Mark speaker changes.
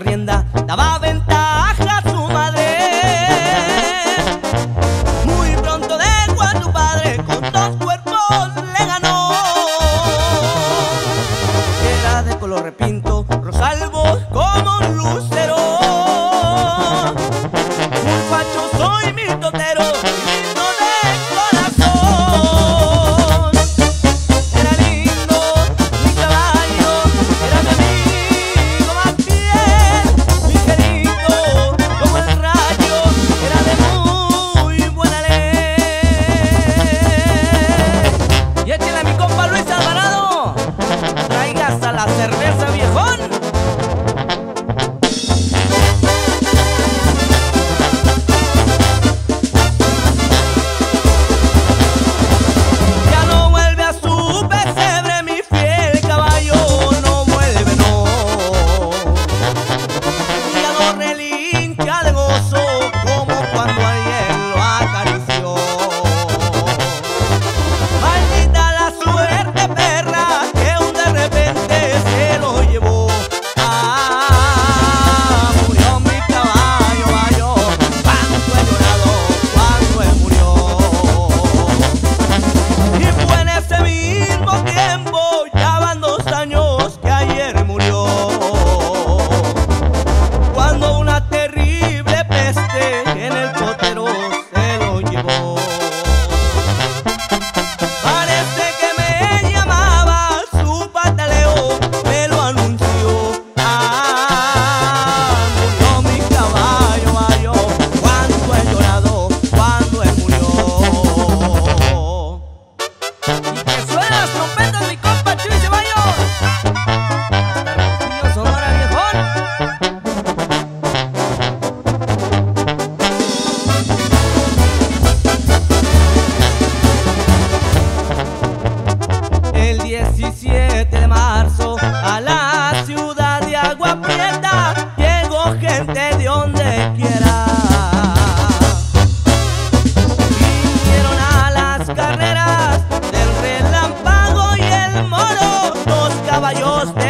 Speaker 1: rienda, daba ventaja a su madre. Muy pronto dejó a tu padre, con dos cuerpos le ganó. Era de color repinto, rosalvo moro, dos caballos de